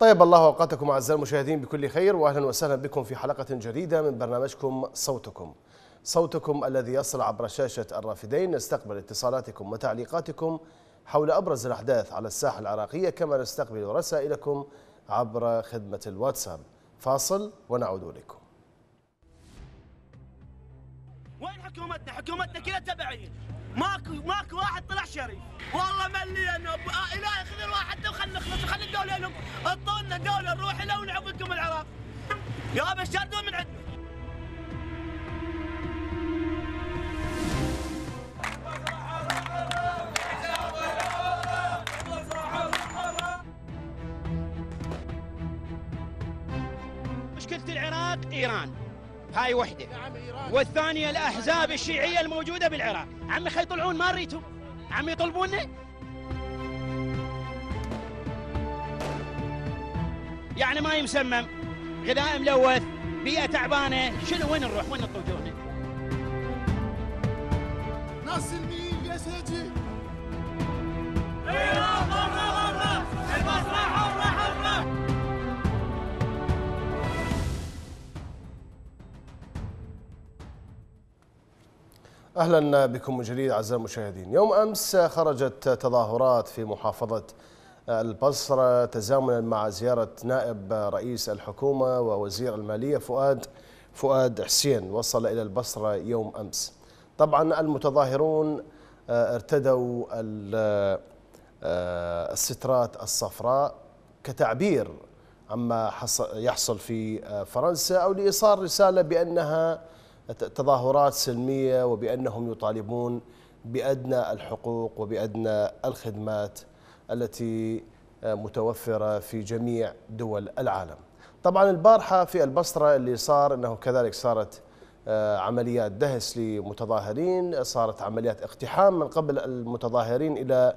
طيب الله أوقاتكم أعزائي المشاهدين بكل خير واهلا وسهلا بكم في حلقة جديدة من برنامجكم صوتكم. صوتكم الذي يصل عبر شاشة الرافدين نستقبل اتصالاتكم وتعليقاتكم حول أبرز الأحداث على الساحة العراقية كما نستقبل رسائلكم عبر خدمة الواتساب. فاصل ونعود إليكم. وين حكومتنا؟ حكومتنا كلها تبعيه ماكو ماكو واحد طلع شريف. والله ملينا آه إلهي خذ الواحد وخلنا نخلص. وخلي الدولة لهم. اعطونا دولة نروح لها ونعبدكم العراق. يا بشار دول من عندنا. مشكلة العراق إيران. هاي وحدة والثانية الأحزاب الشيعية الموجودة بالعراق عمي خي يطلعون ما ريتهم عمي يطلبونا يعني ما مسمم غذاء ملوث بيئة تعبانة شنو وين نروح وين نطوجونه ناس سلميين يا سيدي أهلا بكم من جديد أعزائي المشاهدين. يوم أمس خرجت تظاهرات في محافظة البصرة تزامنا مع زيارة نائب رئيس الحكومة ووزير المالية فؤاد فؤاد حسين وصل إلى البصرة يوم أمس. طبعا المتظاهرون ارتدوا السترات الصفراء كتعبير عما يحصل في فرنسا أو لإيصال رسالة بأنها تظاهرات سلمية وبأنهم يطالبون بأدنى الحقوق وبأدنى الخدمات التي متوفرة في جميع دول العالم. طبعا البارحة في البصرة اللي صار إنه كذلك صارت عمليات دهس لمتظاهرين، صارت عمليات اقتحام من قبل المتظاهرين إلى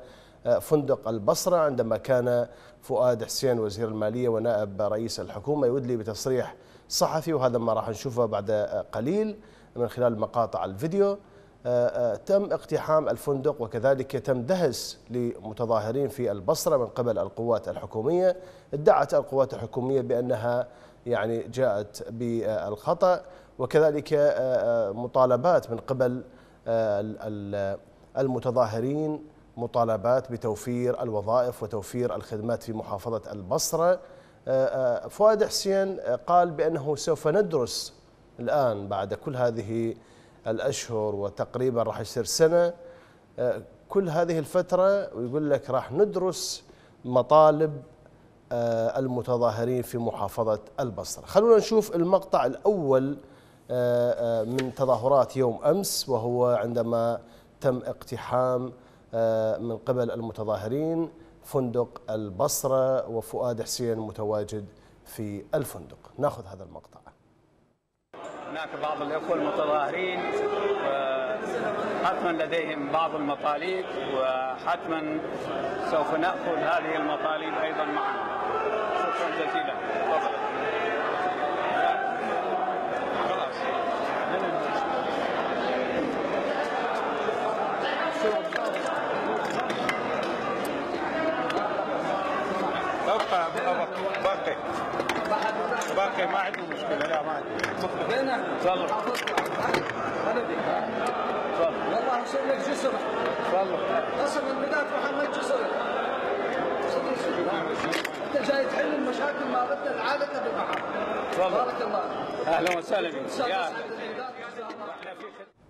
فندق البصرة عندما كان فؤاد حسين وزير المالية ونائب رئيس الحكومة يدلي بتصريح صحفي وهذا ما راح نشوفه بعد قليل من خلال مقاطع الفيديو. تم اقتحام الفندق وكذلك تم دهس لمتظاهرين في البصرة من قبل القوات الحكومية. ادعت القوات الحكومية بأنها يعني جاءت بالخطأ وكذلك مطالبات من قبل المتظاهرين مطالبات بتوفير الوظائف وتوفير الخدمات في محافظة البصرة. فؤاد حسين قال بأنه سوف ندرس الآن بعد كل هذه الأشهر وتقريبا راح يصير سنة كل هذه الفترة ويقول لك راح ندرس مطالب المتظاهرين في محافظة البصرة. خلونا نشوف المقطع الأول من تظاهرات يوم أمس وهو عندما تم اقتحام من قبل المتظاهرين. فندق البصرة وفؤاد حسين متواجد في الفندق. ناخذ هذا المقطع. هناك بعض الأخوة المتظاهرين حتما لديهم بعض المطالب وحتما سوف نأخذ هذه المطالب أيضا معنا. شكرا جزيلا. تفضل باقي باقي ما عندنا مشكلة. لا ما عندنا تفضل. تفضل. والله ارسل لك جسر تفضل. قسم المداد محمد جسر أنت جاي تحل المشاكل ما بدنا العاده بالبحر تفضل. بارك الله أهلا وسهلا.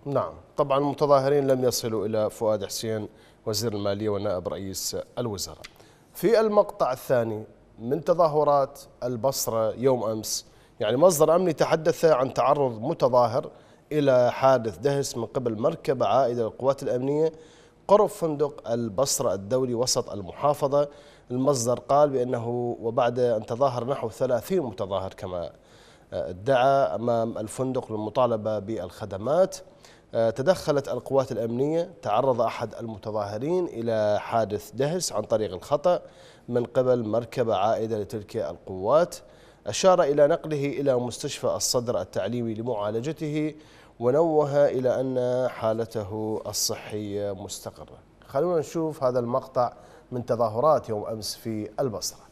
نعم. طبعا المتظاهرين لم يصلوا إلى فؤاد حسين وزير المالية ونائب رئيس الوزراء. في المقطع الثاني من تظاهرات البصرة يوم أمس يعني مصدر أمني تحدث عن تعرض متظاهر إلى حادث دهس من قبل مركبة عائدة للقوات الأمنية قرب فندق البصرة الدولي وسط المحافظة. المصدر قال بأنه وبعد أن تظاهر نحو 30 متظاهر كما ادعى أمام الفندق للمطالبة بالخدمات. تدخلت القوات الأمنية تعرض أحد المتظاهرين إلى حادث دهس عن طريق الخطأ من قبل مركبة عائدة لتلك القوات. أشار إلى نقله إلى مستشفى الصدر التعليمي لمعالجته ونوه إلى أن حالته الصحية مستقرة. خلونا نشوف هذا المقطع من تظاهرات يوم أمس في البصرة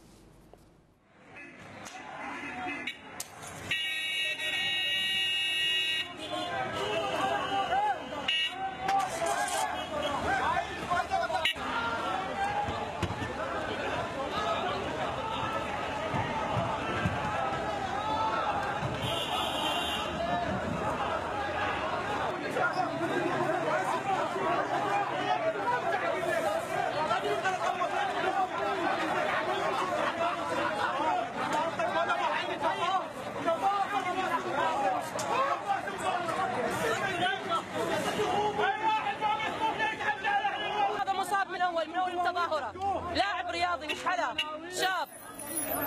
يسوون تظاهرة لاعب رياضي مش حلا شاب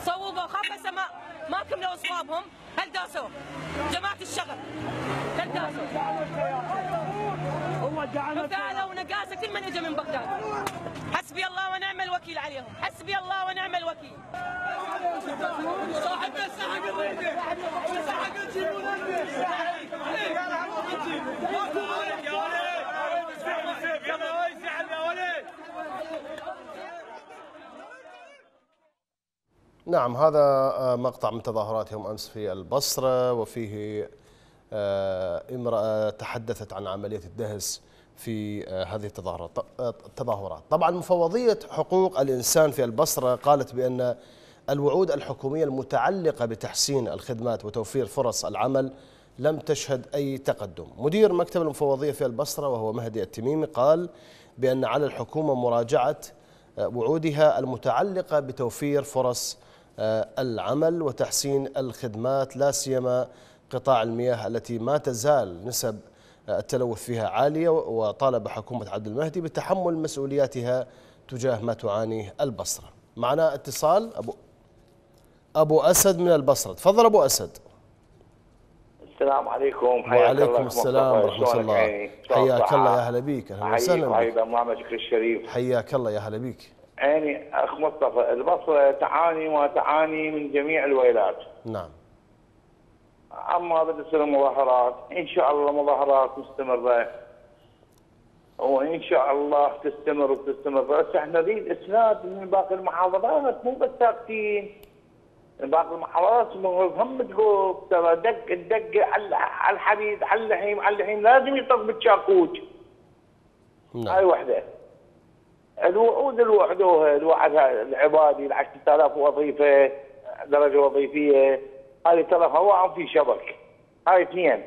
صوبوا خاف هسه ما ما كملوا اصوابهم هل داسوا؟ جماعة الشغل هل داسوا؟ فعلوا نقاسة كل من اجى من بغداد. حسبي الله ونعم الوكيل عليهم. حسبي الله ونعم الوكيل. صاحب الساحه قضيته الساحه قلت يجيبون يا ولد يلا يزعل يا ولد نعم هذا آه، مقطع من تظاهرات يوم أمس في البصرة وفيه آه، امرأة تحدثت عن عملية الدهس في آه، هذه التظاهرات التظاهرات. طبعا مفوضية حقوق الإنسان في البصرة قالت بأن الوعود الحكومية المتعلقة بتحسين الخدمات وتوفير فرص العمل لم تشهد أي تقدم. مدير مكتب المفوضية في البصرة وهو مهدي التميمي قال بأن على الحكومة مراجعة وعودها المتعلقة بتوفير فرص العمل وتحسين الخدمات لا سيما قطاع المياه التي ما تزال نسب آه، التلوث فيها عالية وطالب حكومة عبد المهدي بتحمل مسؤولياتها تجاه ما تعانيه البصرة. معنا اتصال ابو أبو أسد من البصرة، تفضل أبو أسد. السلام عليكم حياك وعليكم الله السلام شلونك الله. حياك؟ الله يا هلا بيك، أهلا أحييك وسهلا بك. الشريف حياك الله يا هلا بيك. عيني أخ مصطفى البصره تعاني ما تعاني من جميع الويلات. نعم. أما بالنسبة للمظاهرات إن شاء الله مظاهرات مستمرة. وإن شاء الله تستمر وتستمر. بس إحنا نريد إسناد من باقي المحافظات مو بس ساكتين. باقي المحافظات هم تقول ترى دق الدق على الحديد على اللحيم على اللحيم لازم يطق بالشاكوت. هاي نعم. وحدة. الوعود وعدوها الوعد العبادي ال 10000 وظيفة درجة وظيفية هذه ترى هواء في شبك هاي اثنين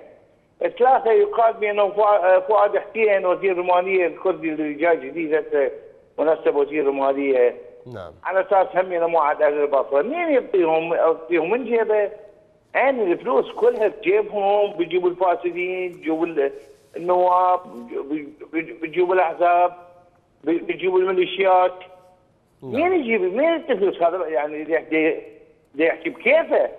ثلاثة يقال بانه فؤاد- حسين وزير المالية الكردي اللي جاي جديد هسه منسب وزير المالية نعم. على أساس هم موعد أهل البصرة، مين يعطيهم؟ يعطيهم من جيبه؟ عين الفلوس كلها بجيبهم بيجيبوا الفاسدين، بيجيبوا ال- النواب، بيجيبوا- الأحزاب، بيجيبوا الميليشيات. مين يجيب؟ مين الفلوس هذا يعني اللي يحكي بكيفه؟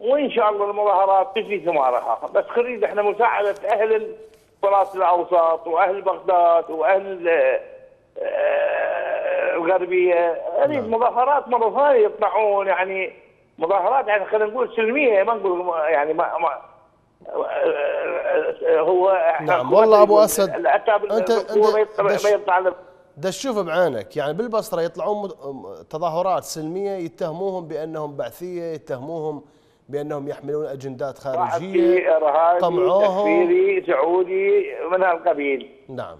وإن شاء الله المظاهرات تجني ثمارها، بس نريد إحنا مساعدة أهل الفرات الاوسط وأهل بغداد وأهل آه، الغربية، اريد نعم. مظاهرات مرة ثانية يطلعون يعني مظاهرات يعني خلينا نقول سلمية ما نقول يعني ما ما آه، هو نعم، والله أبو يقول الحكومة أنت ما يطلع- ده تشوف بعينك يعني بالبصرة يطلعون تظاهرات سلمية يتهموهم بأنهم بعثية يتهموهم بأنهم يحملون أجندات في خارجية إرهابي طمعوهم. تكفيري سعودي من هالقبيل. نعم.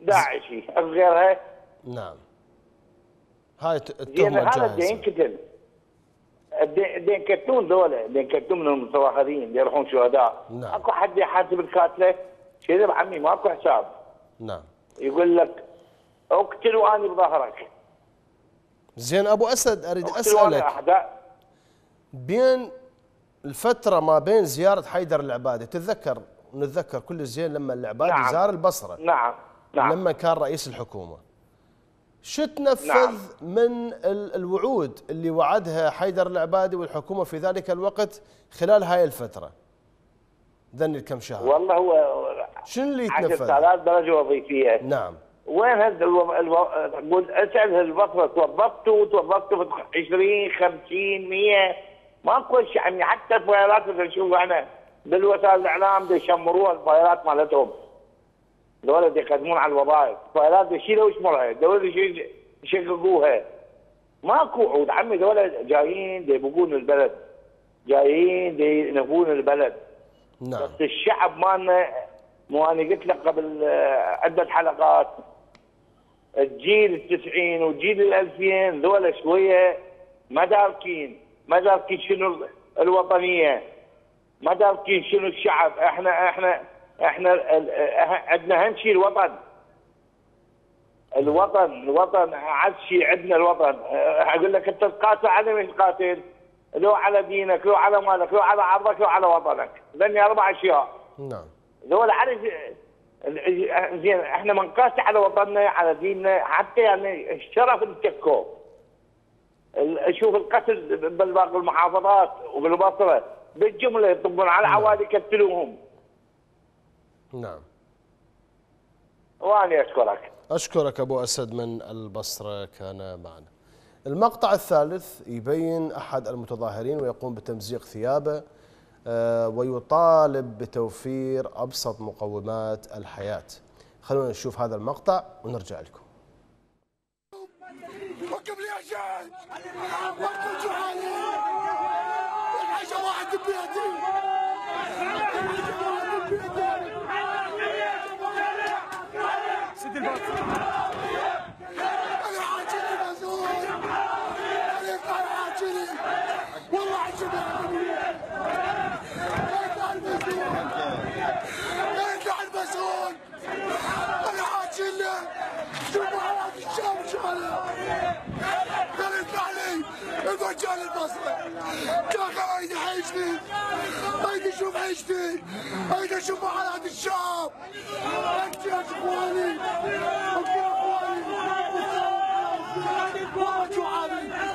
داعشي غيرها. نعم. هاي زين التهمة هذا كتل. الدين كتون ذولا. الدين كتون من المتظاهرين يروحون شهداء. نعم. أكو حد يحاسب الكاتلة؟ كذب عمي ماكو حساب. نعم. يقول لك اقتل واني بظهرك. زين اقتل واني أسألك. احداث بين الفترة ما بين زيارة حيدر العبادي تتذكر نتذكر كل زين لما العبادي نعم. زار البصرة. نعم. نعم. لما كان رئيس الحكومة. شو تنفذ نعم. من ال- الوعود اللي وعدها حيدر العبادي والحكومة في ذلك الوقت خلال هاي الفترة؟ ذني الكم شهر. والله هو شنو اللي يتنفذ؟ 10000 درجة وظيفية. نعم. وين هذا ألو... أسأل هالفتره توظفتوا توظفتوا في 20 50 100 ماكو شيء يعني حتى الفايلات اللي نشوفها إحنا بالوسائل الإعلام يشمروها الفايلات مالتهم. دول يقدمون على الوظائف. الفايلات دي يشيلوا ويشمرها دول يشققوها. ماكو وعود عمي دول جايين يبقون البلد. جايين ينفون البلد. نعم. بس الشعب مالنا مو أنا قلت لك قبل آه، عدة حلقات. الجيل التسعين والجيل الألفين ذولا شوية ما داركين ما داركين شنو الوطنية ما داركين شنو الشعب. إحنا إحنا إحنا عندنا اهم شيء الوطن. الوطن الوطن اعز شيء عندنا الوطن. أقول لك أنت تقاتل على من تقاتل لو على دينك لو على مالك لو على عرضك لو على وطنك. ذني أربع اشياء نعم. ذول عارف زين إحنا منقاس على وطننا على ديننا حتى يعني الشرف نتكوه ال- شوف القتل بالباقي المحافظات وبالبصره بالجملة يطبون على عوالي يقتلوهم. نعم. وأنا أشكرك. أشكرك أبو أسد من البصرة كان معنا. المقطع الثالث يبين أحد المتظاهرين ويقوم بتمزيق ثيابه. ويطالب بتوفير أبسط مقومات الحياة. خلونا نشوف هذا المقطع ونرجع لكم. وقف لي وقف واحد بيدي. واحد بيدي والله قاعد مسؤول أنا أنا حاجني شوفوا حالات الشام شغله قال يطلع لي الرجال البصري كان اريد عيشتي اريد أشوف عيشتي اريد أشوف حالات الشام ابكي يا اخواني ابكي يا اخواني والله جوعاني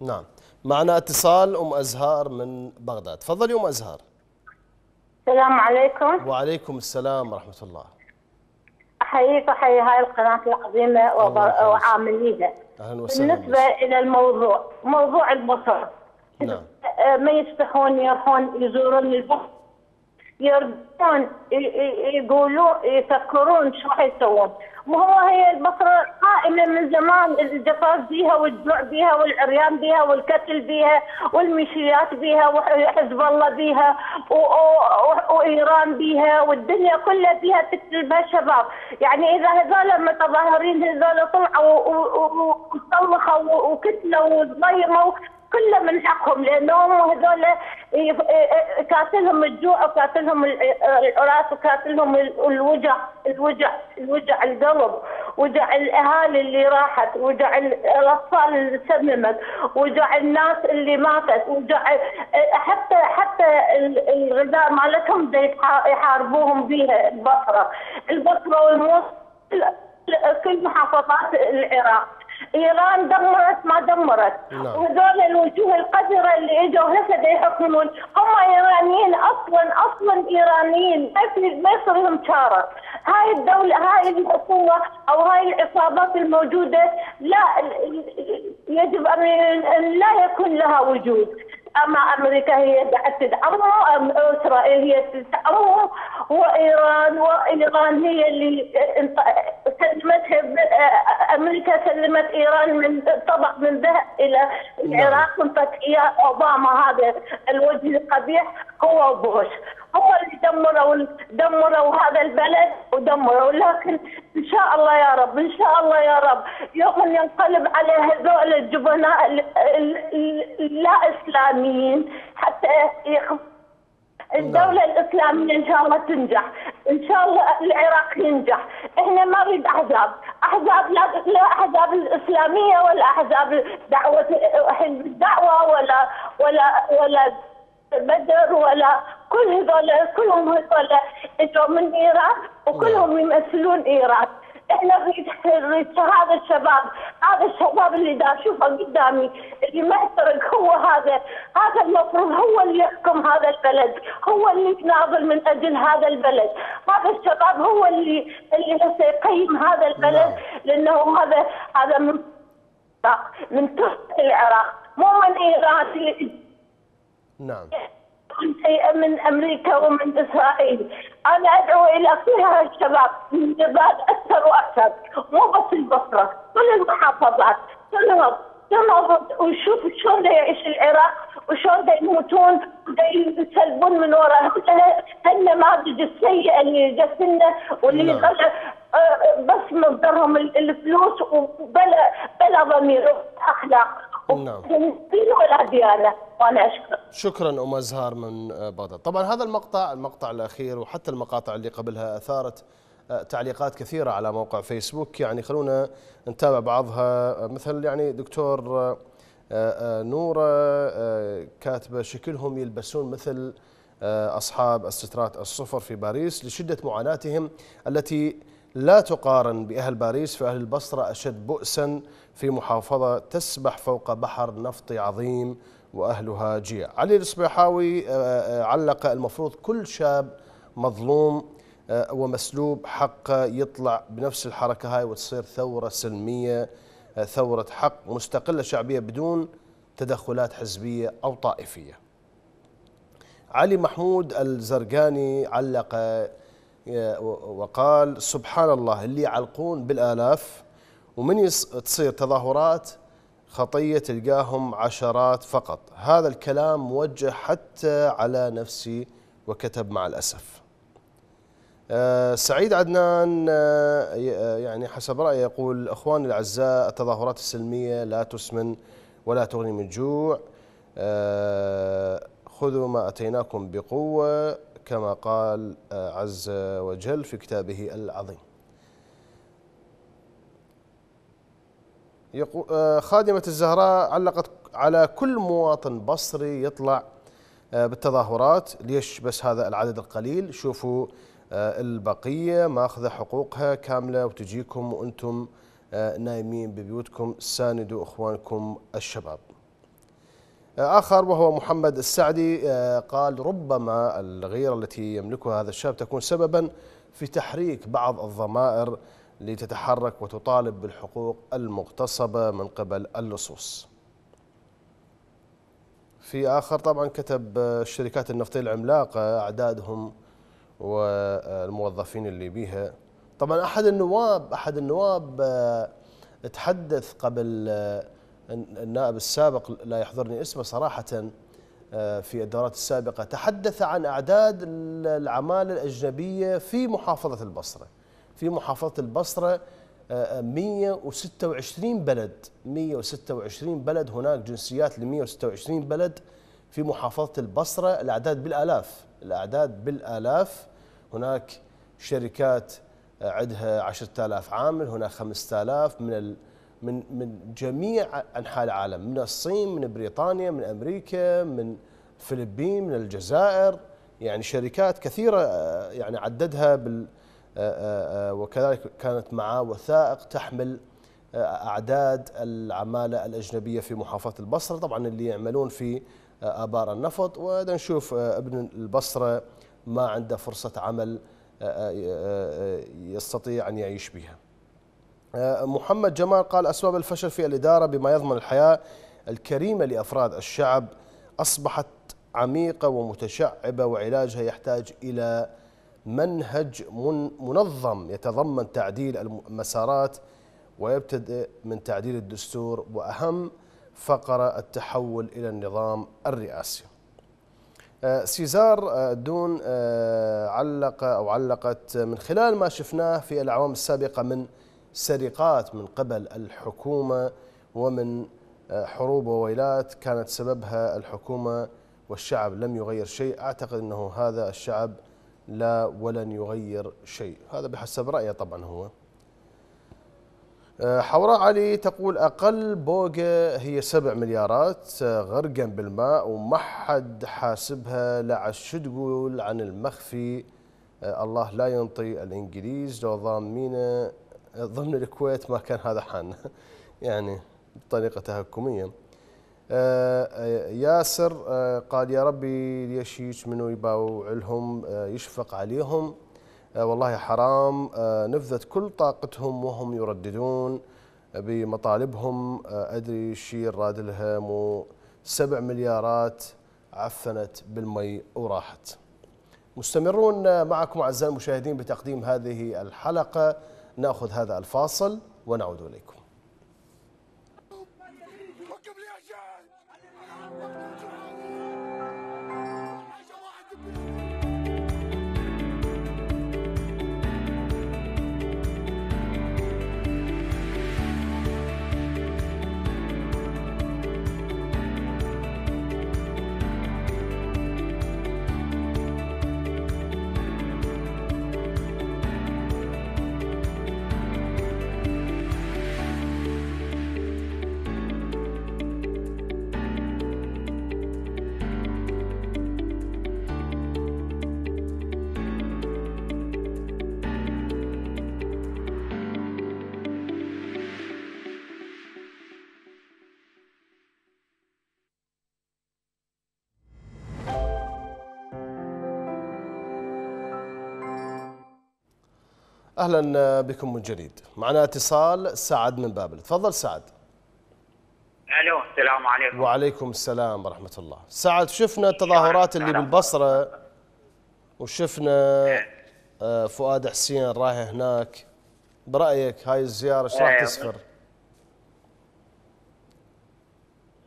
نعم. معنا اتصال أم أزهار من بغداد. تفضلي أم أزهار. السلام عليكم. وعليكم السلام ورحمة الله. أحييك وأحيي هاي القناة العظيمه. وعامليها بالنسبة إلى الموضوع موضوع البصر. نعم. آه، ما يسمحون يروحون يزورون البحر يردون يقولون يفكرون شو راح يسوون؟ وهو هي البصرة قائمة من زمان الجفاف بيها والجوع بيها والعريان بيها والقتل بيها والميليشيات بيها وحزب الله و- وإيران بيها والدنيا كلها بها شباب. يعني إذا هذول المتظاهرين هذول طلعوا وصلخوا وكتلوا وضيموا كله من حقهم لأنهم هذول كاتلهم الجوع وكاتلهم ال- العراس وكاتلهم ال- الوجع الوجع الوجع القلب وجع الأهالي اللي راحت وجع ال- الأطفال اللي سممت وجع الناس اللي ماتت وجع حتى حتى ال- الغذاء مالتهم يحاربوهم بيها البصرة. البصرة والموصل كل محافظات العراق. إيران دمرت ما دمرت. نعم. وهذول الوجوه القذرة اللي إجوا هسه يحكمون. هم إيرانيين أصلا أصلا إيرانيين. ما يصير لهم شارة. هاي الدولة هاي الحكومة أو هاي العصابات الموجودة لا يجب ان أن لا يكون لها وجود. أما أمريكا هي قاعدة تدعمه أم إسرائيل هي تدعمه وإيران وإيران هي اللي سلمتها أمريكا سلمت إيران من طبق من ذهب إلى العراق وانطت اياه أوباما هذا الوجه القبيح هو بوش. هو اللي دمروا دمروا هذا البلد ودمروا لكن إن شاء الله يا رب إن شاء الله يا رب يوم ينقلب على هذول الجبناء ال- ال- ال- اللا إسلاميين حتى. الدولة الإسلامية إن شاء الله تنجح، إن شاء الله العراق ينجح، إحنا ما نريد أحزاب، أحزاب لا لا أحزاب الإسلامية ولا أحزاب دعوة حزب الدعوة ولا ولا ولا بدر ولا كل هذول كلهم هذول إجوا من إيران وكلهم يمثلون إيران. إحنا نريد هذا الشباب هذا الشباب اللي دا أشوفه قدامي اللي محترق هو هذا. هذا المفروض هو اللي يحكم هذا البلد هو اللي يناضل من أجل هذا البلد. هذا الشباب هو اللي اللي هسه يقيم هذا البلد نعم. لأنه هذا هذا من من تحت العراق مو من إيران اللي نعم. من أمريكا ومن إسرائيل، أنا أدعو إلى كل هالشباب من الجبال أكثر وأكثر، مو بس البصرة، كل المحافظات. كلهم تنهض ويشوف شلون يعيش العراق وشلون يموتون يسلبون من وراء. هالنماذج السيئة اللي جت لنا واللي نعم. آه، بس مصدرهم ال- الفلوس وبلا بلا ضمير واخلاق نعم. ولا ديانة. وأنا أشكرك. شكرا أم أزهار من آه، بغداد. طبعا هذا المقطع المقطع الأخير وحتى المقاطع اللي قبلها أثارت آه، تعليقات كثيرة على موقع فيسبوك. يعني خلونا نتابع بعضها. مثل يعني دكتور نورة كاتبة شكلهم يلبسون مثل أصحاب السترات الصفر في باريس لشدة معاناتهم التي لا تقارن بأهل باريس فاهل البصرة أشد بؤسا في محافظة تسبح فوق بحر نفطي عظيم وأهلها جيع. علي الصبيحاوي آه، آه، علق المفروض كل شاب مظلوم آه، ومسلوب حقه يطلع بنفس الحركة هاي وتصير ثورة سلمية آه، ثورة حق مستقلة شعبية بدون تدخلات حزبية أو طائفية. علي محمود الزرقاني علق وقال سبحان الله اللي يعلقون بالآلاف ومن تصير تظاهرات خطية تلقاهم عشرات فقط. هذا الكلام موجه حتى على نفسي وكتب مع الأسف. آه، سعيد عدنان آه، آه، يعني حسب رأيه يقول أخواني الأعزاء التظاهرات السلمية لا تسمن ولا تغني من جوع. خذوا ما أتيناكم بقوة. كما قال آه، عز وجل في كتابه العظيم. آه، خادمة الزهراء علقت على كل مواطن بصري يطلع آه، بالتظاهرات ليش بس هذا العدد القليل؟ شوفوا البقية ماخذة حقوقها كاملة وتجيكم وأنتم نايمين ببيوتكم. ساندوا إخوانكم الشباب. آخر وهو محمد السعدي آه، قال ربما الغيرة التي يملكها هذا الشاب تكون سببا في تحريك بعض الضمائر لتتحرك وتطالب بالحقوق المغتصبة من قبل اللصوص. في آخر طبعا كتب الشركات النفطية العملاقة أعدادهم والموظفين اللي بيها. طبعا أحد النواب أحد النواب آه، تحدث قبل آه، النائب السابق لا يحضرني اسمه صراحة آه، في الدورات السابقة تحدث عن أعداد العمالة الأجنبية في محافظة البصرة. في محافظة البصرة آه، 126 بلد 126 بلد هناك جنسيات ل 126 بلد في محافظة البصرة الأعداد بالآلاف الأعداد بالآلاف. هناك شركات آه، عندها 10000 عامل هناك 5000 من من من جميع أنحاء العالم من الصين من بريطانيا من أمريكا من الفلبين من الجزائر يعني شركات كثيرة آه، يعني عددها بال آه، آه، وكذلك كانت معاه وثائق تحمل أعداد العمالة الأجنبية في محافظة البصرة طبعا اللي يعملون في آبار النفط وهذا نشوف آه، ابن البصرة ما عنده فرصة عمل يستطيع أن يعيش بها. آه، محمد جمال قال أسباب الفشل في الإدارة بما يضمن الحياة الكريمة لأفراد الشعب أصبحت عميقة ومتشعبة وعلاجها يحتاج إلى منهج من- منظم يتضمن تعديل المسارات ويبتدئ من تعديل الدستور وأهم فقرة التحول إلى النظام الرئاسي. آه، سيزار آه، دون علق أو علقت من خلال ما شفناه في الأعوام السابقة من سرقات من قبل الحكومة ومن آه، حروب وويلات كانت سببها الحكومة والشعب لم يغير شيء. أعتقد أنه هذا الشعب لا ولن يغير شيء. هذا بحسب رأيه طبعا هو. آه، حوراء علي تقول أقل بوقة هي سبع مليارات آه، غرقا بالماء وما حد حاسبها. لا شو تقول عن المخفي؟ الله لا ينطي الإنجليز. لو ضامينه ضمن الكويت ما كان هذا حالنا يعني بطريقة تهكمية آه، آه، ياسر آه، قال يا ربي ليش منو يباوع لهم؟ آه، يشفق عليهم. آه، والله حرام. آه، نفذت كل طاقتهم وهم يرددون بمطالبهم. آه، أدري شي راد لها مو سبع مليارات عفنت بالمي وراحت. مستمرون معكم أعزائي المشاهدين بتقديم هذه الحلقة. ناخذ هذا الفاصل ونعود إليكم. أهلا بكم من جديد. معنا اتصال سعد من بابل. تفضل سعد. ألو السلام عليكم. وعليكم السلام ورحمة الله. سعد شفنا التظاهرات اللي بالبصرة وشفنا آه، فؤاد حسين رايح هناك. برأيك هاي الزيارة إيش راح إيه. تسفر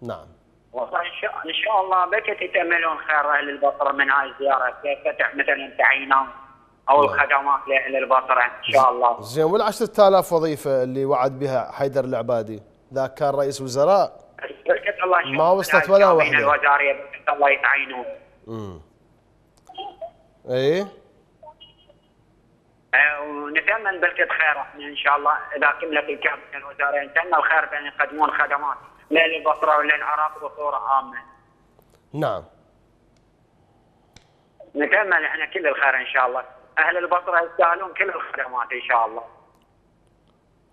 نعم. والله إن شاء إن شاء الله بك تتاملون خير أهل البصرة من هاي الزيارة. كيف فتح مثلا تعيينات. أو. الخدمات لأهل البصرة إن شاء الله. زين وال 10000 وظيفة اللي وعد بها حيدر العبادي ذاك كان رئيس وزراء بركة الله ما وصلت من ولا واحدة. الوزارية الله يتعينون امم إيه؟ آه، ونتأمل بركة خير إن شاء الله. إذا كملت الكابينه الوزاريه نتمنى الخير بان يقدمون خدمات لأهل البصرة وللعراق بصورة عامة. نعم. نتأمل إحنا كل الخير إن شاء الله. أهل البصرة يستاهلون كل الخدمات إن شاء الله.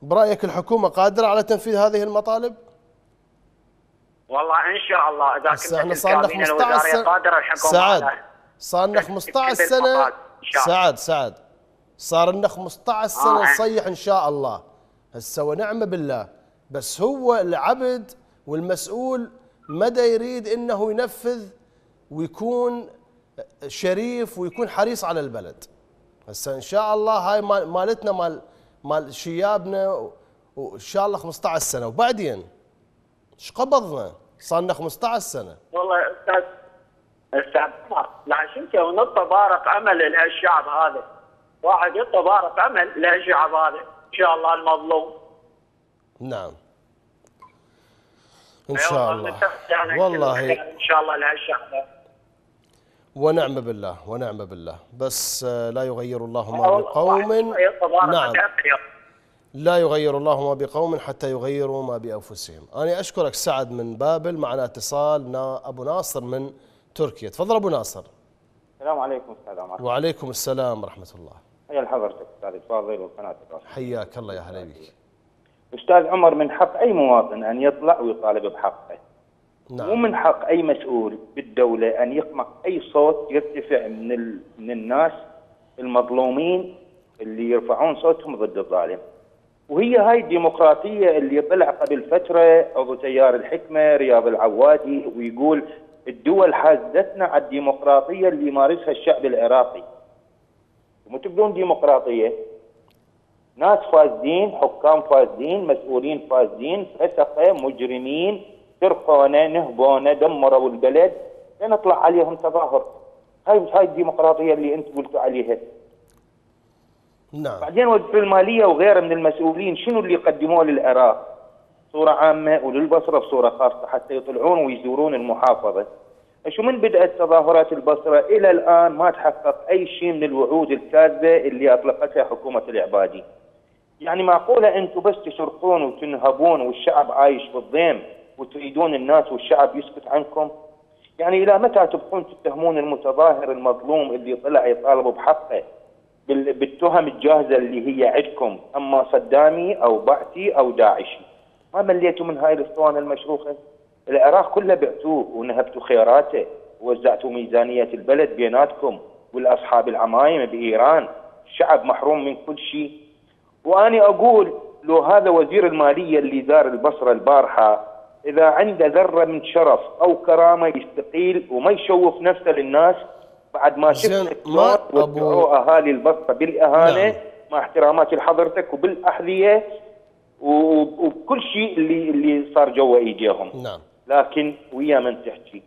برأيك الحكومة قادرة على تنفيذ هذه المطالب؟ والله إن شاء الله إذا هسه إحنا صار لنا الكابينه 15 الوزارية سنه قادرة الحكومة سعد صار لنا 15 كل سنه. سعد سعد. صار لنا 15 سنة آه. نصيح إن شاء الله. هسه ونعم بالله. بس هو العبد والمسؤول مدى يريد إنه ينفذ ويكون شريف ويكون حريص على البلد. هسه إن شاء الله هاي مال- مالتنا مال مال شيابنا وان شاء الله 15 سنة. وبعدين؟ إيش قبضنا؟ صار لنا 15 سنة. والله أستاذ أستاذ عمر، لا شو نسوي نتبارك امل لهالشعب هذا. واحد يتبارك امل لهالشعب هذا. إن شاء الله المظلوم. نعم. إن شاء الله. والله إن شاء الله لهالشعب ونعم بالله ونعم بالله. بس آه، لا يغير الله ما بقوم. نعم. لا يغير الله ما بقوم حتى يغيروا ما بأنفسهم. أنا أشكرك سعد من بابل معنا اتصال نا أبو ناصر من تركيا. تفضل أبو ناصر. السلام عليكم أستاذ عمر. وعليكم السلام ورحمة الله. حيا حضرتك أستاذ فاضل الراشد حياك الله يا هلا بك أستاذ عمر من حق أي مواطن أن يطلع ويطالب بحقه؟ نعم. ومن حق أي مسؤول بالدولة أن يقمع أي صوت يرتفع من ال... من الناس المظلومين اللي يرفعون صوتهم ضد الظالم. وهي هاي الديمقراطية اللي طلع قبل فترة عضو تيار الحكمة رياض العوادي ويقول الدول حازتنا على الديمقراطية اللي يمارسها الشعب العراقي. وما تقولون ديمقراطية. ناس فاسدين حكام فاسدين مسؤولين فاسدين فسقة مجرمين سرقونا نهبونا دمروا البلد. لنطلع عليهم تظاهر. هاي هاي الديمقراطية اللي انت قلتوا عليها. نعم. بعدين وزير المالية وغيره من المسؤولين شنو اللي قدموه للعراق؟ صورة عامة وللبصرة بصورة خاصة حتى يطلعون ويزورون المحافظة. شو من بدأت تظاهرات البصرة؟ إلى الآن ما تحقق أي شيء من الوعود الكاذبة اللي أطلقتها حكومة العبادي. يعني معقولة أنتم بس تسرقون وتنهبون والشعب عايش بالضيم وتريدون الناس والشعب يسكت عنكم. يعني إلى متى تبقون تتهمون المتظاهر المظلوم اللي طلع يطالب بحقه؟ بال- بالتهم الجاهزة اللي هي عندكم أما صدامي أو بعثي أو داعشي. ما مليتوا من هاي الأسطوانة المشروخة؟ العراق كله بعتوه ونهبتوا خياراته ووزعتوا ميزانية البلد بيناتكم والأصحاب العمايم بإيران. الشعب محروم من كل شيء. واني أقول لو هذا وزير المالية اللي زار البصرة البارحة إذا عنده ذرة من شرف أو كرامة يستقيل وما يشوف نفسه للناس بعد ما أبو- ودعوا أهالي البصرة بالإهانة نعم. مع احتراماتي لحضرتك وبالأحذية و- وبكل شيء اللي اللي صار جوا إيديهم. نعم. لكن ويا من تحكي؟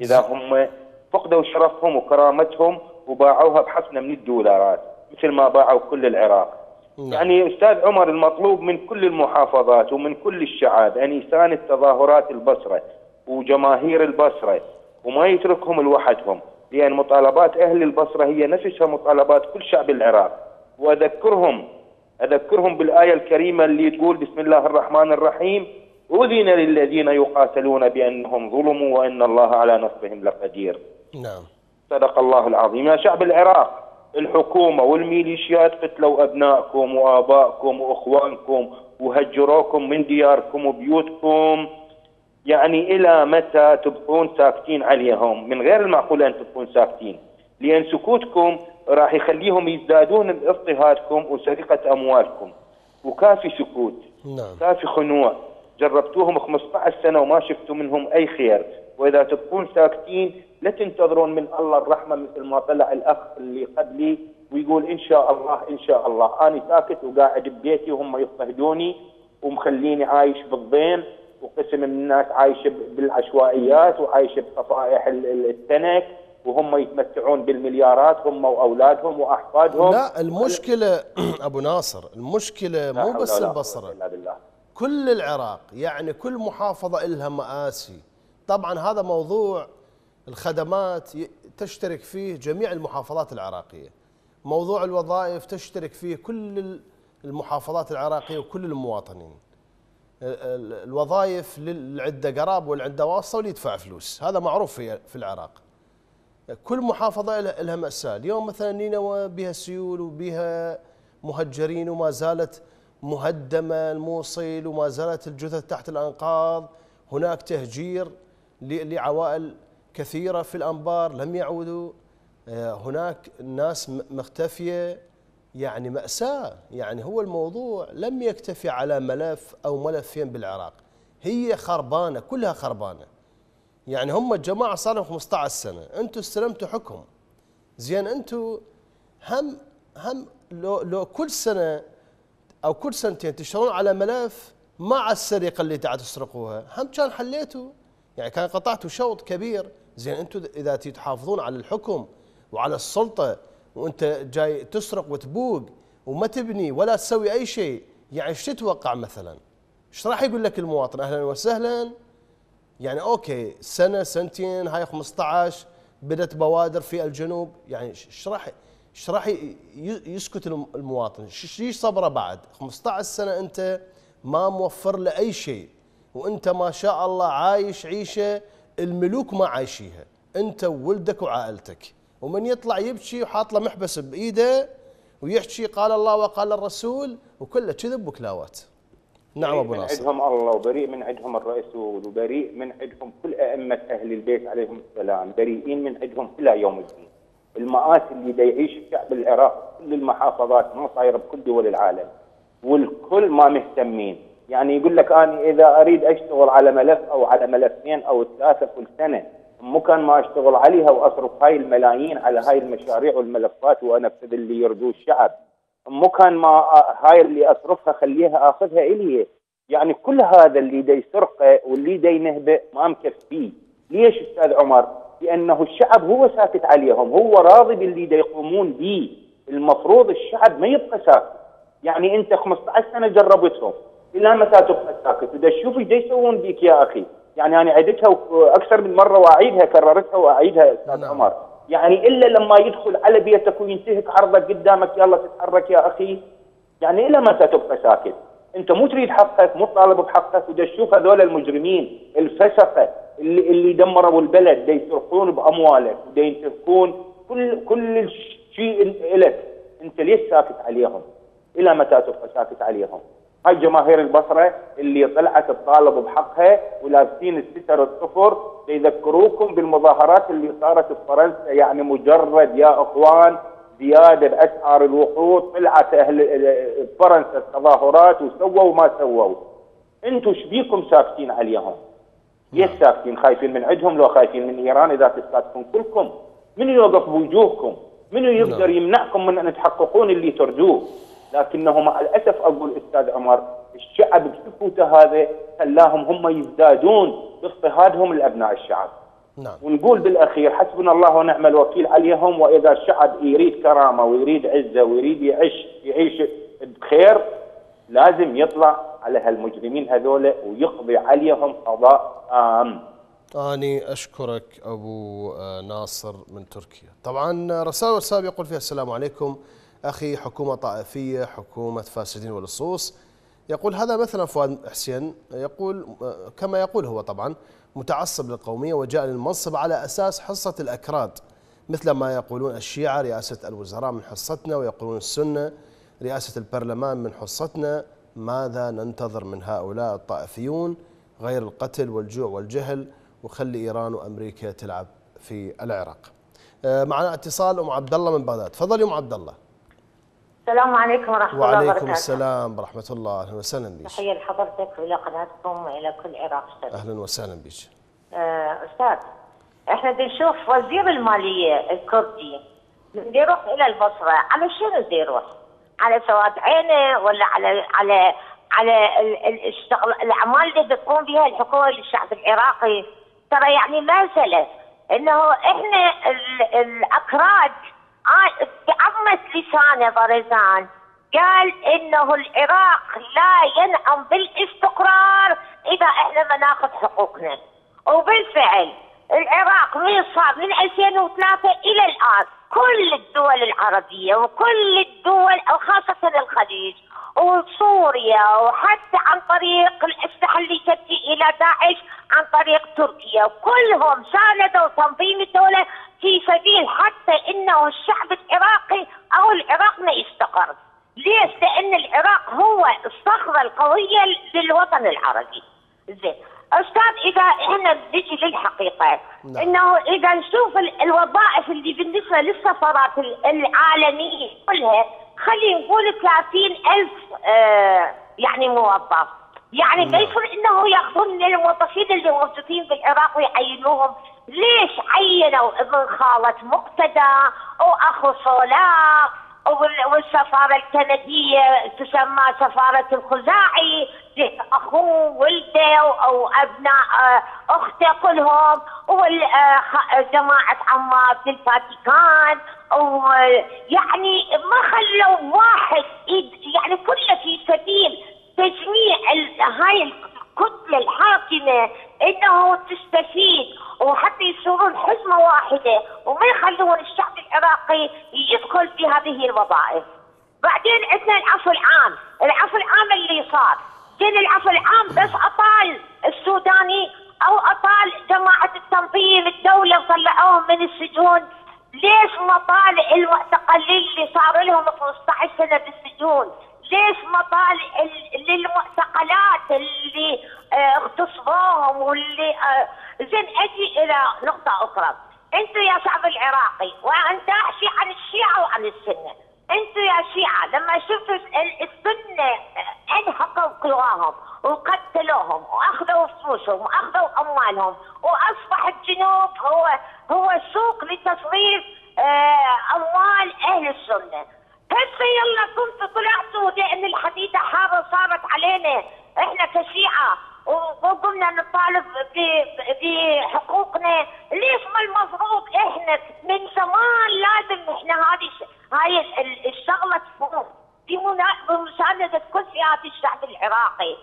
إذا هم فقدوا شرفهم وكرامتهم وباعوها بحسنة من الدولارات مثل ما باعوا كل العراق. نعم. يعني أستاذ عمر المطلوب من كل المحافظات ومن كل الشعاب أن يساند تظاهرات البصرة وجماهير البصرة وما يتركهم لوحدهم لأن مطالبات أهل البصرة هي نفسها مطالبات كل شعب العراق. وأذكرهم أذكرهم بالآية الكريمة اللي تقول بسم الله الرحمن الرحيم أذن للذين يقاتلون بأنهم ظلموا وأن الله على نصرهم لقدير. نعم. صدق الله العظيم. يا شعب العراق الحكومة والميليشيات قتلوا أبنائكم وآبائكم وأخوانكم وهجروكم من دياركم وبيوتكم. يعني إلى متى تبقون ساكتين عليهم؟ من غير المعقول أن تبقون ساكتين. لأن سكوتكم راح يخليهم يزدادون باضطهادكم وسرقة أموالكم. وكافي سكوت نعم. كافي خنوع. جربتوهم 15 سنة وما شفتوا منهم أي خير. وإذا تبقون ساكتين لا تنتظرون من الله الرحمة مثل ما طلع الأخ اللي قبلي ويقول إن شاء الله إن شاء الله. أنا ساكت وقاعد ببيتي وهم يضطهدوني ومخليني عايش بالضيم وقسم من الناس عايش ب- بالعشوائيات وعايش بصفائح ال- ال- التنك وهم يتمتعون بالمليارات هم وأولادهم وأحفادهم. لا المشكلة أبو ناصر المشكلة لا مو بس بالله. كل العراق يعني كل محافظة إلها مآسي. طبعا هذا موضوع الخدمات تشترك فيه جميع المحافظات العراقية. موضوع الوظائف تشترك فيه كل ال- المحافظات العراقية وكل المواطنين. ال- ال- الوظائف للي عنده قراب واللي عنده واسطة واللي يدفع فلوس. هذا معروف في في العراق. كل محافظة لها مأساة. اليوم مثلا نينوى بها سيول وبها مهجرين وما زالت مهدمة الموصل وما زالت الجثث تحت الأنقاض. هناك تهجير. لعوائل كثيرة في الأنبار لم يعودوا. آه، هناك ناس مختفية يعني مأساة. يعني هو الموضوع لم يكتفي على ملف أو ملفين بالعراق. هي خربانة كلها خربانة. يعني هم الجماعه صار لهم 15 سنة. أنتم استلمتوا حكم. زين أنتم هم هم لو لو كل سنة أو كل سنتين تشتغلون على ملف مع السرقة اللي قاعد تسرقوها. هم كان حليتوا. يعني كان قطعتوا شوط كبير زين أنتم إذا تحافظون على الحكم وعلى السلطة وانت جاي تسرق وتبوق وما تبني ولا تسوي أي شيء يعني إيش تتوقع مثلا؟ إيش راح يقول لك المواطن أهلا وسهلا يعني أوكي سنة سنتين هاي 15 بدأت بوادر في الجنوب يعني إيش راح إيش راح يسكت الم- المواطن؟ إيش صبره بعد؟ 15 سنة انت ما موفر له أي شيء وانت ما شاء الله عايش عيشة الملوك ما عايشيها، انت وولدك وعائلتك، ومن يطلع يبكي وحاط له محبس بإيده ويحكي قال الله وقال الرسول وكله كذب وكلاوات. نعم أبو من ناصر. عندهم الله وبريء من عندهم الرسول وبريء من عندهم كل أئمة أهل البيت عليهم السلام بريئين من عندهم إلى يوم الدين. المآسي اللي دا يعيش الشعب العراق كل المحافظات ما صايرة بكل دول العالم. والكل ما مهتمين. يعني يقول لك أنا إذا أريد أشتغل على ملف أو على ملفين أو ثلاثة كل سنة مو كان ما أشتغل عليها وأصرف هاي الملايين على هاي المشاريع والملفات وانفذ اللي يرضوه الشعب مو كان ما هاي اللي أصرفها خليها أخذها إلي. يعني كل هذا اللي دا يسرقه واللي دا ينهبه ما مكفيه ليش أستاذ عمر؟ لأنه الشعب هو ساكت عليهم. هو راضي باللي دا يقومون به المفروض الشعب ما يبقى ساكت. يعني أنت 15 سنة جربتهم. إلى متى تبقى ساكت؟ ودا تشوف إيش يسوون بيك يا أخي يعني أنا عدتها أكثر من مرة وأعيدها كررتها وأعيدها أستاذ عمر يعني إلا لما يدخل على بيتك وينتهك عرضك قدامك يلا تتحرك يا أخي يعني إلى متى تبقى ساكت؟ أنت مو تريد حقك مو طالب بحقك ودا تشوف هذول المجرمين الفسقة اللي اللي دمروا البلد دا يسرقون بأموالك ودا ينتهكون كل كل شيء لك أنت ليش ساكت عليهم؟ إلى متى تبقى ساكت عليهم؟ هاي جماهير البصرة اللي طلعت تطالب بحقها ولابسين الستر الصفر يذكروكم بالمظاهرات اللي صارت في فرنسا يعني مجرد يا إخوان زيادة بأسعار الوقود طلعت أهل فرنسا التظاهرات وسووا ما سووا أنتم إيش بيكم ساكتين عليهم؟ ليش ساكتين خايفين من عندهم لو خايفين من إيران إذا تسكتكم كلكم من يوقف بوجوهكم؟ من يقدر يمنعكم من أن تحققون اللي ترجوه؟ لكنه مع الاسف أقول أستاذ عمر الشعب بسكوته هذا خلاهم هم يزدادون باضطهادهم لأبناء الشعب. نعم. ونقول بالأخير حسبنا الله ونعم الوكيل عليهم وإذا الشعب يريد كرامة ويريد عزة ويريد يعيش يعيش بخير لازم يطلع على هالمجرمين هذول ويقضي عليهم قضاء تام. أني أشكرك أبو آه، ناصر من تركيا طبعا رسائل واتساب يقول فيها السلام عليكم أخي حكومة طائفية حكومة فاسدين ولصوص. يقول هذا مثلا فؤاد حسين يقول كما يقول هو طبعا متعصب للقومية وجاء للمنصب على أساس حصة الأكراد مثل ما يقولون الشيعة رئاسة الوزراء من حصتنا ويقولون السنة رئاسة البرلمان من حصتنا. ماذا ننتظر من هؤلاء الطائفيون؟ غير القتل والجوع والجهل وخلي إيران وأمريكا تلعب في العراق. آه، معنا اتصال أم عبد الله من بغداد. تفضل يا أم عبد الله السلام عليكم ورحمة الله وعليكم وبركاته. السلام ورحمة الله. أهلا وسهلا بك تحية لحضرتك وإلى قناتكم وإلى كل عراق. الشريف. أهلا وسهلا بك آه، أستاذ إحنا بنشوف وزير المالية الكردي بده يروح إلى البصرة. على شنو يروح؟ على سواد عينه ولا على على على ال- ال- الشغل الأعمال اللي بتقوم بها الحكومة للشعب العراقي؟ ترى يعني مسألة إنه إحنا ال- الأكراد آه، بعظمة لسانه برزان. قال إنه العراق لا ينعم بالاستقرار إذا إحنا ما ناخذ حقوقنا. وبالفعل العراق من صار من 2003 إلى الآن كل الدول العربية وكل الدول وخاصة الخليج وسوريا وحتى عن طريق الاسلحه اللي تاتي إلى داعش عن طريق تركيا كلهم ساندوا تنظيم الدولة في سبيل حتى إنه الشعب العراقي أو العراق ما يستقر ليش؟ لأن العراق هو الصخرة القوية للوطن العربي. زين، أستاذ إذا إحنا نجي للحقيقة نعم. إنه إذا نشوف ال- الوظائف اللي بالنسبة للسفارات ال- العالمية كلها خلينا نقول 30 ألف آه يعني موظف. يعني ما يصير إنه يأخذون من الموظفين اللي موجودين بالعراق ويعينوهم ليش عينوا ابن خالة مقتدى وأخو صولاق وال- والسفارة الكندية تسمى سفارة الخزاعي أخوه ولده أو أبناء آه، أخته كلهم وجماعة عمار في الفاتيكان ويعني ما خلوا واحد يعني كله في سبيل تجميع هاي الكتلة الحاكمة إنه تستفيد وحتى يصيرون حزمة واحدة وما يخلون الشعب العراقي يدخل في هذه الوظائف. بعدين عندنا العفو العام، العفو العام اللي صار، زين العفو العام بس أطال السوداني أو أطال جماعة التنظيم الدولة وطلعوهم من السجون ليش ما طال المعتقلين اللي صار لهم 15 سنة بالسجون؟ ليش ما طال ال- للمعتقلات اللي آه، اغتصبوهم واللي آه، زين أجي إلى نقطة أخرى، أنتم يا شعب العراقي وأنت احكي عن الشيعة وعن السنة، أنتم يا شيعة لما شفتوا ال- السنة آه، انهقوا قواهم وقتلوهم وأخذوا فلوسهم وأخذوا أموالهم وأصبح الجنوب هو هو سوق لتصريف آه، أموال أهل السنة. هسه يلا كنتوا طلعتوا لأن الحديثه حارة صارت علينا. إحنا كشيعة وقمنا نطالب بحقوقنا. ليش ما المفروض إحنا من زمان لازم إحنا هذه هاي ال- ال- الشغلة تفوق؟ بمساندة كل فئات الشعب العراقي.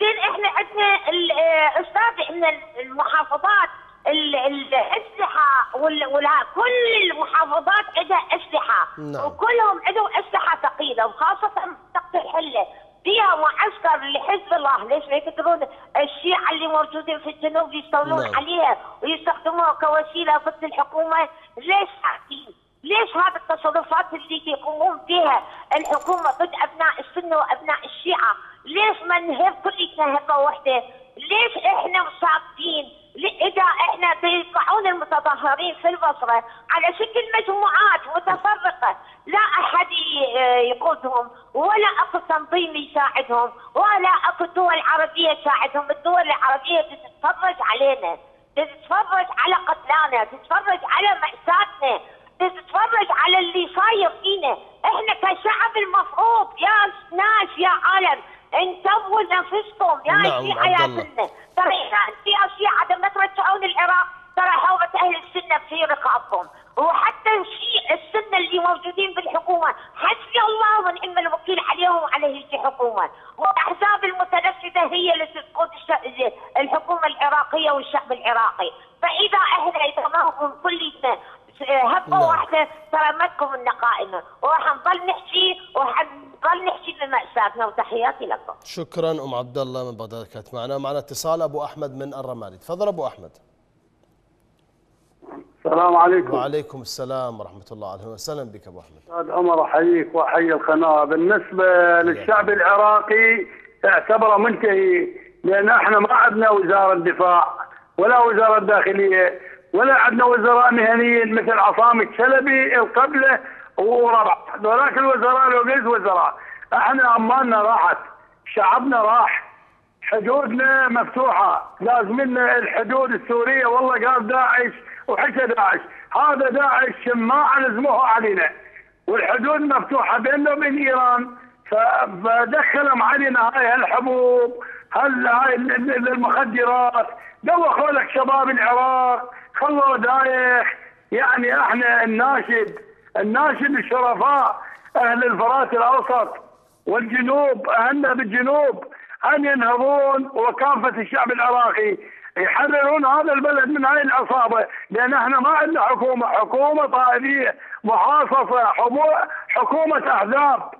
زين إحنا عندنا آه، أستاذ من المحافظات ال- الأسلحة ولا كل المحافظات عندها أسلحة نعم. وكلهم عندهم أسلحة ثقيلة وخاصة منطقه الحله فيها معسكر لحزب الله ليش ما يقدرون الشيعة اللي موجودين في الجنوب يستولون نعم. عليها ويستخدموها كوسيلة ضد الحكومة ليش ساكتين؟ ليش هذه التصرفات اللي يقومون بها الحكومة ضد أبناء السنة وأبناء الشيعة ليش ما نهب كلنا هبة واحدة ليش إحنا ساكتين إذا إحنا بيطلعون المتظاهرين في البصرة على شكل مجموعات متفرقة لا أحد ي- يقودهم ولا أكو تنظيم يساعدهم ولا أكو دول عربية تساعدهم. الدول العربية تتفرج علينا تتفرج على قتلانا تتفرج على مأساتنا تتفرج على اللي صاير فينا. إحنا كشعب المفروض يا ناس يا عالم انتبهوا نفسكم. يا نعم، الله. سنة. ترى يا شيعة لما ترجعون العراق ترى حوضة أهل السنة في رقابكم. وحتى الشيء السنة اللي موجودين بالحكومة حسبي الله ونعم الوكيل عليهم وعلى هيك حكومة. والأحزاب المتنفذة هي اللي تقود الش- الحكومة العراقية والشعب العراقي. فإذا إحنا اذا ما هو كلنا هبه نعم. واحدة ترى ما تكون النقائمه وحنضل نحكي وحنضل نحكي بمأساتنا وتحياتي لكم. شكرا أم عبد الله من بغداد كانت معنا. معنا اتصال أبو أحمد من الرمادي. تفضل أبو أحمد. السلام عليكم. وعليكم السلام ورحمة الله. أهلا وسهلا بك أبو أحمد. أستاذ عمر أحييك وأحيي القناة. بالنسبة للشعب العراقي اعتبره منتهي لأن إحنا ما عندنا وزارة دفاع ولا وزارة داخلية. ولا عندنا وزراء مهنيين مثل عصام الشلبي القبله وربع. ذولاك الوزراء لو قلت وزراء. إحنا امالنا راحت شعبنا راح حدودنا مفتوحة. لازمنا الحدود السورية والله قال داعش وحكى داعش. هذا داعش ما لزموه علينا. والحدود مفتوحة بيننا وبين إيران. فدخلهم علينا هاي الحبوب هل هاي ال- ال- المخدرات دوخوا لك شباب العراق خلوا دايخ يعني إحنا الناشد الناشد الشرفاء أهل الفرات الأوسط والجنوب أهلنا بالجنوب أن ينهضون وكافة الشعب العراقي. يحررون هذا البلد من هاي العصابة لأن إحنا ما عندنا حكومة. حكومة طائفية محاصصه حكومة أحزاب.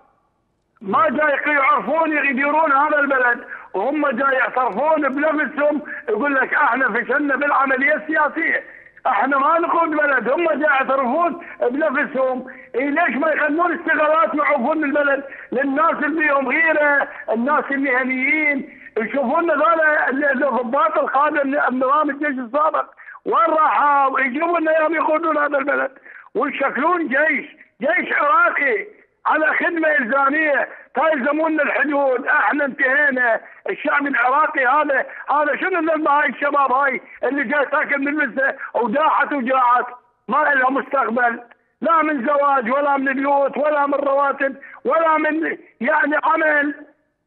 ما جاي يعرفون يديرون هذا البلد. وهم جاي يعترفون بنفسهم يقول لك إحنا فشلنا بالعملية السياسية. إحنا ما نقود بلد هم جاي يعترفون بنفسهم. إيه ليش ما يخلون استغلالات ويعوفون البلد؟ للناس اللي فيهم غيرة الناس المهنيين. يشوفون ذولا الضباط القادة النظام الجيش السابق. وين راحوا؟ يجيبون لنا يقودون هذا البلد. ويشكلون جيش جيش عراقي على خدمة إلزامية. تلزمون الحدود. إحنا انتهينا. الشعب العراقي هذا هذا شنو ذنب هاي الشباب هاي اللي جاي ساكن بالمسه وداعت وجاعت؟ ما لها مستقبل. لا من زواج ولا من بيوت ولا من رواتب ولا من يعني عمل.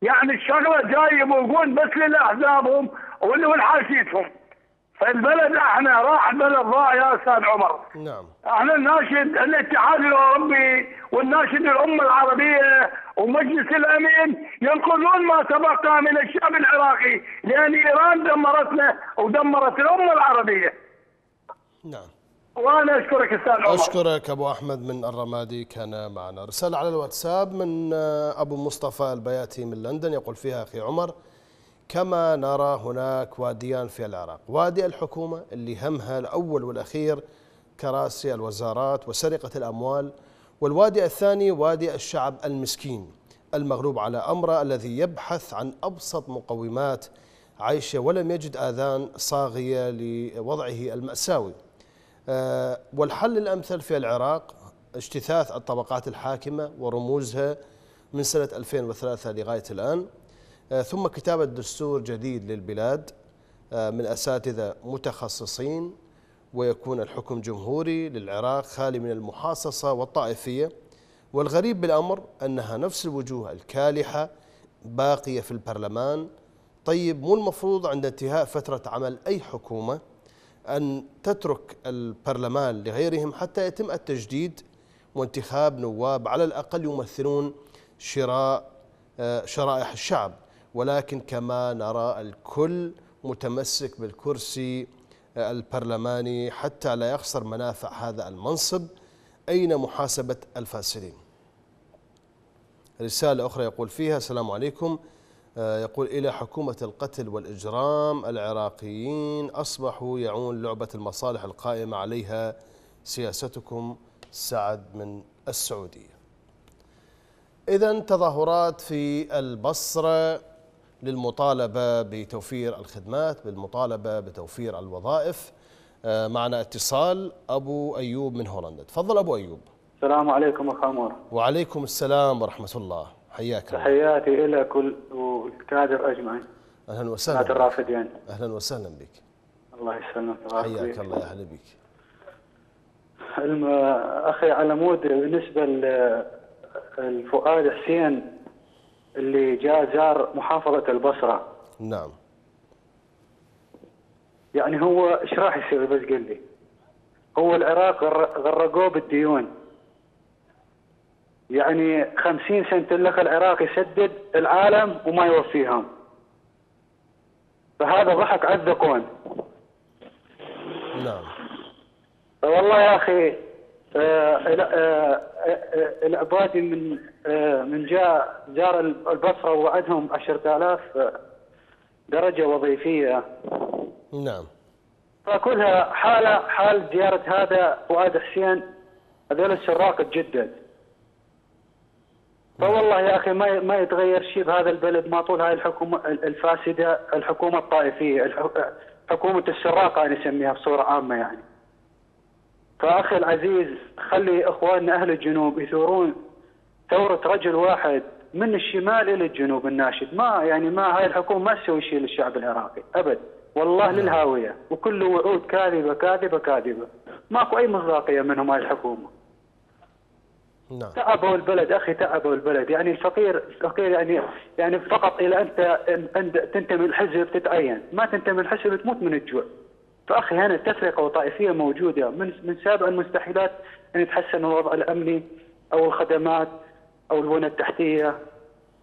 يعني الشغلة جاي يبوقون بس لاحزابهم والحاشيتهم. فالبلد إحنا راح البلد ضاع يا أستاذ عمر. نعم. إحنا الناشد الاتحاد الأوروبي والناشد الأمة العربية ومجلس الامن ينقذون ما تبقى من الشعب العراقي لأن إيران دمرتنا ودمرت الأمة العربية. نعم وأنا أشكرك أستاذ عمر. أشكرك أبو أحمد من الرمادي كان معنا رسالة على الواتساب من أبو مصطفى البياتي من لندن يقول فيها أخي عمر كما نرى هناك واديان في العراق وادي الحكومة اللي همها الأول والأخير كراسي الوزارات وسرقة الأموال والوادي الثاني وادي الشعب المسكين المغلوب على أمره الذي يبحث عن أبسط مقومات عيشه ولم يجد آذان صاغية لوضعه المأساوي. آه، والحل الأمثل في العراق اجتثاث الطبقات الحاكمة ورموزها من سنة 2003 لغاية الآن. آه، ثم كتابة دستور جديد للبلاد آه، من أساتذة متخصصين ويكون الحكم جمهوري للعراق خالي من المحاصصة والطائفية. والغريب بالأمر أنها نفس الوجوه الكالحة باقية في البرلمان. طيب مو المفروض عند انتهاء فترة عمل أي حكومة أن تترك البرلمان لغيرهم حتى يتم التجديد وانتخاب نواب على الأقل يمثلون شراء آه، شرائح الشعب. ولكن كما نرى الكل متمسك بالكرسي البرلماني حتى لا يخسر منافع هذا المنصب. أين محاسبة الفاسدين؟ رسالة أخرى يقول فيها السلام عليكم. آه، يقول إلى حكومة القتل والإجرام العراقيين أصبحوا يعون لعبة المصالح القائمة عليها. سياستكم سعد من السعودية. إذا تظاهرات في البصرة. للمطالبة بتوفير الخدمات بالمطالبة بتوفير الوظائف. آه، معنا اتصال أبو أيوب من هولندا. تفضل أبو أيوب. السلام عليكم أخ عمر. وعليكم السلام ورحمة الله. حياك الله. تحياتي لك وال- والكادر أجمعين. أهلا وسهلا. الرافدين أهلا وسهلا بك. الله يسلمك حياك. الله يا أهلا بك. أخي على مود بالنسبة للفؤاد حسين اللي جاء زار محافظة البصرة. نعم. يعني هو إيش راح يصير بس قل لي؟ هو العراق غر- غرقوه بالديون. يعني خمسين سنة لك العراق يسدد العالم وما يوفيهم. فهذا ضحك على الذقون نعم. والله يا أخي آه، ال- آه، آه، العبادي من من جاء زار البصرة ووعدهم 10000 درجة وظيفية. نعم. فكلها حاله حال زيارة هذا فؤاد حسين هذول السراق تجدد فوالله يا أخي ما ما يتغير شيء بهذا البلد ما طول هاي الحكومة الفاسدة الحكومة الطائفية حكومة السراقه أنا أسميها بصورة عامة يعني. فأخي العزيز خلي إخواننا أهل الجنوب يثورون ثورة رجل واحد من الشمال إلى الجنوب الناشد. ما يعني ما هاي الحكومة ما تسوي شيء للشعب العراقي أبد. والله للهاوية. وكل وعود كاذبة كاذبة كاذبة. ماكو أي مصداقية منهم هاي الحكومة. نعم. تعبوا البلد أخي تعبوا البلد. يعني الفقير الفقير يعني يعني فقط اذا انت انت تنتمي الحزب تتعين. ما تنتمي الحزب تموت من الجوع. فأخي هنا التفرقة وطائفية موجودة. من من سابع المستحيلات أن يتحسن الوضع الأمني أو الخدمات. أو البنى التحتية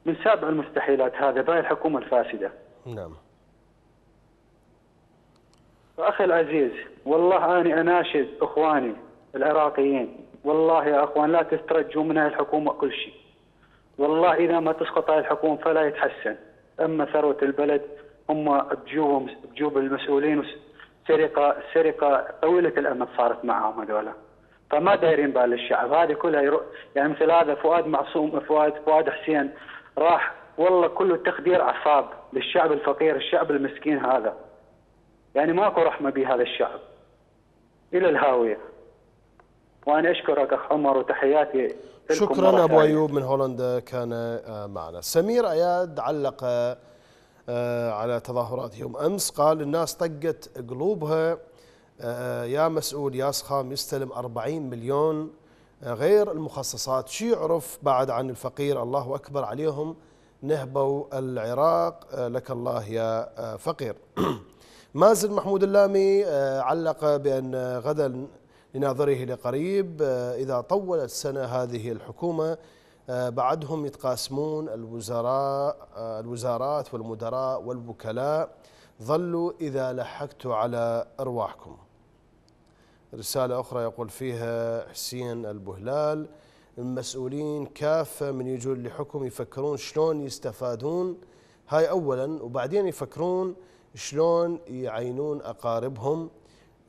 من سابع المستحيلات هذا باي الحكومة الفاسدة. نعم. فأخي العزيز والله أنا أناشد إخواني العراقيين. والله يا أخوان لا تسترجوا من هاي الحكومة كل شيء. والله إذا ما تسقط هاي الحكومة فلا يتحسن. أما ثروة البلد هم بجوبهم بجوب المسؤولين سرقة سرقة طويلة الأمد صارت معهم هذولا. فما دايرين بال الشعب هذه كلها يرو... يعني مثل هذا فؤاد معصوم فؤاد فؤاد حسين راح والله كله تخدير أعصاب للشعب الفقير الشعب المسكين هذا. يعني ماكو رحمة بهذا الشعب. إلى الهاوية. وأنا أشكرك أخ عمر وتحياتي شكرا ثانية. أيوب من هولندا كان آه، معنا. سمير أياد علق آه، على تظاهرات يوم أمس قال الناس طقت قلوبها يا مسؤول يا صخام يستلم 40 مليون آه، غير المخصصات. شو يعرف بعد عن الفقير؟ الله أكبر عليهم. نهبوا العراق آه، لك الله يا آه، فقير. مازن محمود اللامي آه، علق بأن غدا لناظره لقريب آه، إذا طولت سنة هذه الحكومة آه، بعدهم يتقاسمون الوزراء آه، الوزارات والمدراء والوكلاء. ظلوا إذا لحقتوا على أرواحكم. رسالة أخرى يقول فيها حسين البهلال المسؤولين كافة من يجون لحكم يفكرون شلون يستفادون. هاي أولا وبعدين يفكرون شلون يعينون أقاربهم.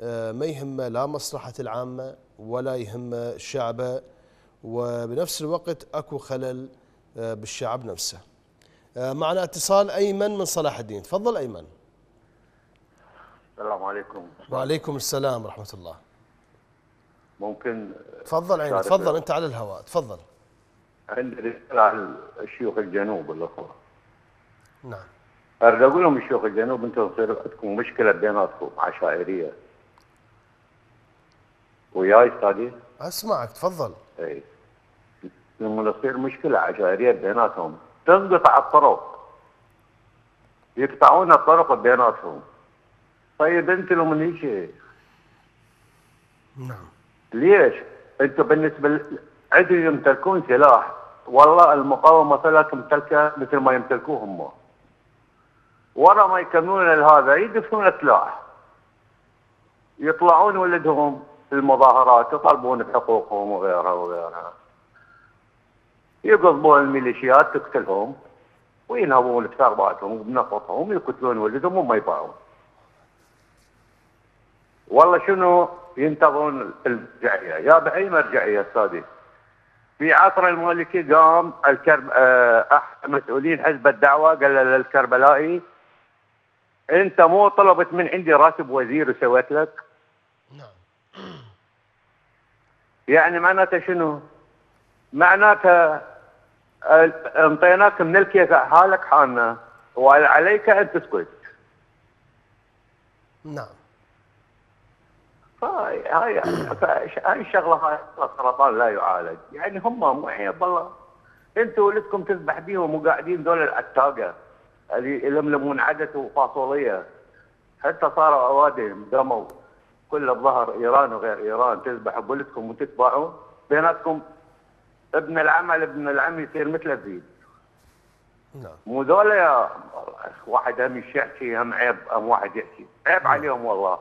آه، ما يهمه لا مصلحة العامة ولا يهمه الشعب وبنفس الوقت أكو خلل آه، بالشعب نفسه. آه، معنا اتصال أيمن من صلاح الدين. تفضل أيمن. السلام عليكم. وعليكم السلام ورحمة الله. ممكن تفضل عيني تفضل أنت على الهواء تفضل. عندي رسالة على الشيوخ الجنوب الأخوة نعم. أريد أقول لهم الشيوخ الجنوب أنتم تصير عندكم مشكلة بيناتكم عشائرية وياي أستاذي؟ أسمعك تفضل. إي. لما تصير مشكلة عشائرية بيناتهم. تنقطع الطرق. يقطعون الطرق بيناتهم. طيب أنت لو من هيك. نعم. ليش؟ أنتم بالنسبة ل- عندهم يمتلكون سلاح والله المقاومة صار تمتلكه مثل ما يمتلكوه هم. ورا ما يكملون هذا يدفعون سلاح. يطلعون ولدهم المظاهرات يطالبون بحقوقهم وغيرها وغيرها. يقضبون الميليشيات تقتلهم وينهبون بثرواتهم وبنفطهم يقتلون ولدهم وما يباعون. والله شنو ينتظرون المرجعيه يا باي مرجعيه استاذي في عصر المالكي قام الكرب آه، احد مسؤولين حزب الدعوة قال للكربلائي أنت مو طلبت من عندي راتب وزير وسويت لك؟ يعني معناته شنو؟ معناته انطيناك من الكيس حالك حالنا وعليك أن تسكت. نعم. هاي هاي هاي الشغله هاي السرطان لا يعالج. يعني هم مو عيب والله أنتوا ولدكم تذبح بيهم وقاعدين دول العتاقة اللي يلملمون عدس وفاصولية. حتى صاروا اوادم دموا كل الظهر إيران وغير إيران تذبح بولدكم وتتباعون بيناتكم. ابن العمل ابن العم يصير مثل الزيد. نعم. مو ذولا يا واحد هم يحكي هم عيب هم واحد يحكي. عيب عليهم والله.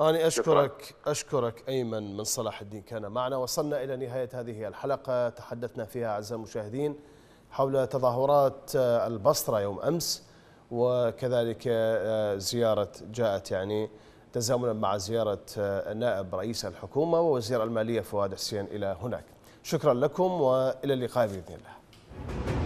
أنا أشكرك أشكرك أيمن من صلاح الدين كان معنا. وصلنا إلى نهاية هذه الحلقة. تحدثنا فيها أعزائي المشاهدين حول تظاهرات آه، البصرة يوم أمس وكذلك آه، زيارة جاءت يعني تزامنا مع زيارة آه، نائب رئيس الحكومة ووزير المالية فؤاد حسين إلى هناك. شكرا لكم وإلى اللقاء بإذن الله.